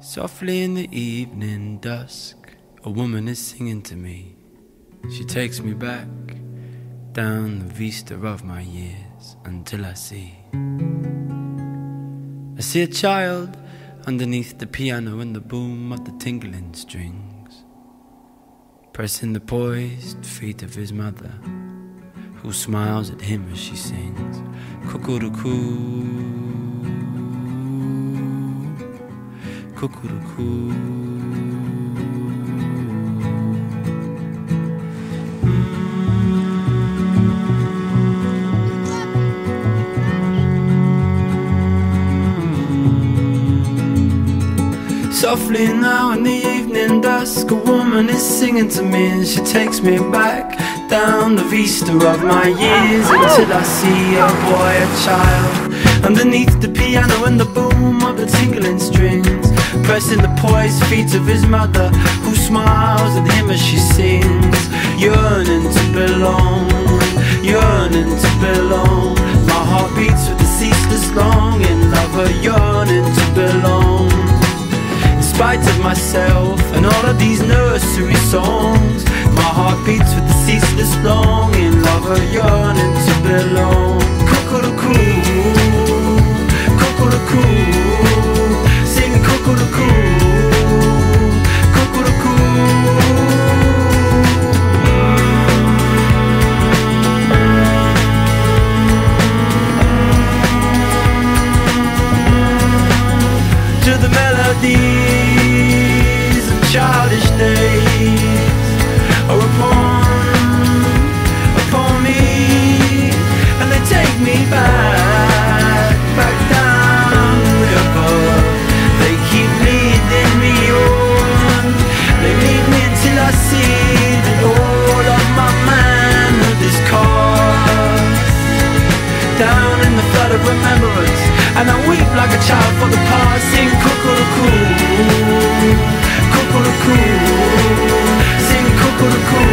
Softly in the evening dusk, a woman is singing to me. She takes me back down the vista of my years until I see. I see a child underneath the piano and the boom of the tingling strings, pressing the poised feet of his mother, who smiles at him as she sings. Cuckoo cuckoo. Mm. Softly now in the evening dusk, a woman is singing to me, and she takes me back down the vista of my years until I see a boy, a child, underneath the piano and the boom of the tingling strings, pressing the poised feet of his mother, who smiles at him as she sings, yearning to belong, yearning to belong. My heart beats with a ceaseless longing, love her yearning to belong In spite of myself and all of these nursery songs. My heart beats with the ceaseless longing, love her yearning to belong. Cuckoo-coo, cuckoo-coo, remembrance And I weep like a child for the past. Sing cuckoo-coo Cuckoo-coo Sing cuckoo-coo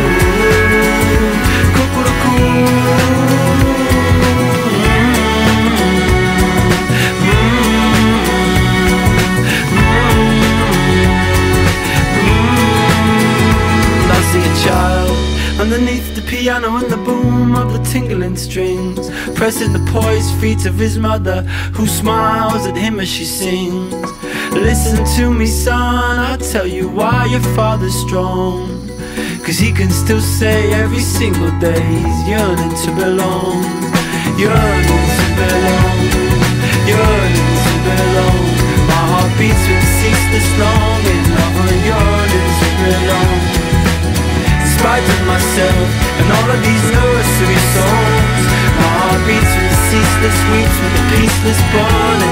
piano and the boom of the tingling strings, pressing the poised feet of his mother, who smiles at him as she sings. Listen to me, son, I'll tell you why your father's strong. Cause he can still say every single day he's yearning to belong, yearning to belong, yearning to belong. My heart beats with ceaseless longing, love yearning to belong spite of myself and all of these nursery songs. My heart beats with the ceaseless weeps, with the peaceless burning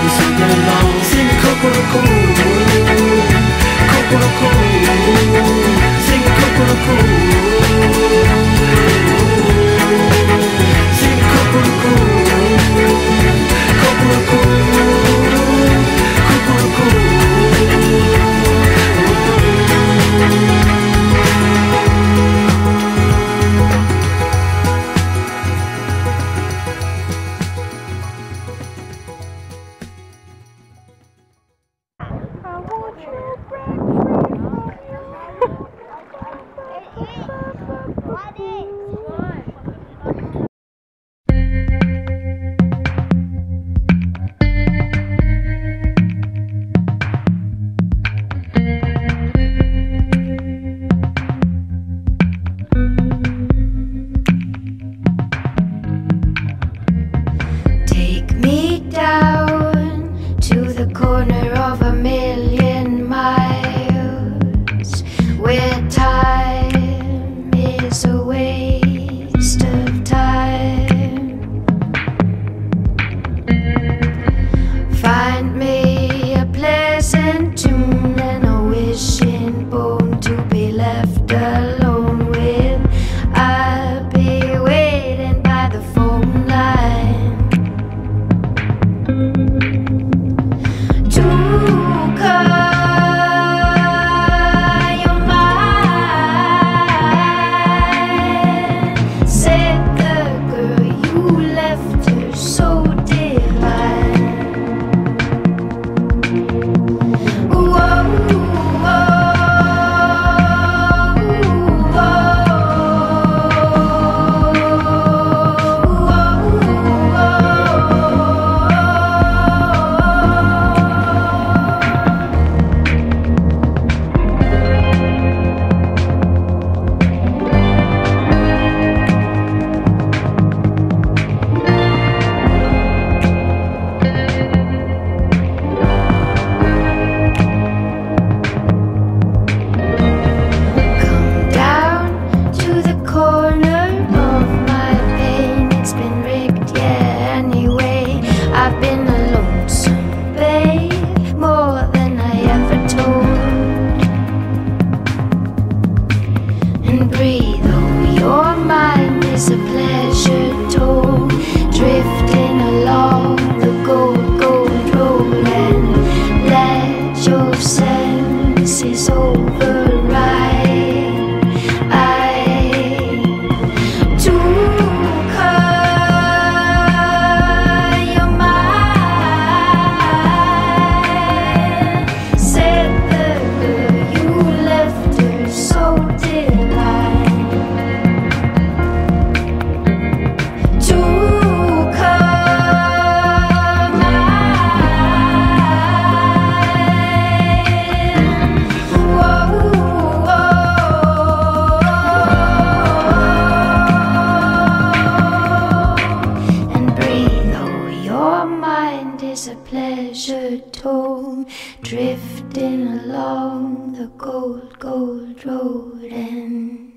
Yeah. Breathe, oh, your mind is a pleasure drifting along the gold, gold road, and let your senses override. Mind is a pleasure told, drifting along the gold, gold road and.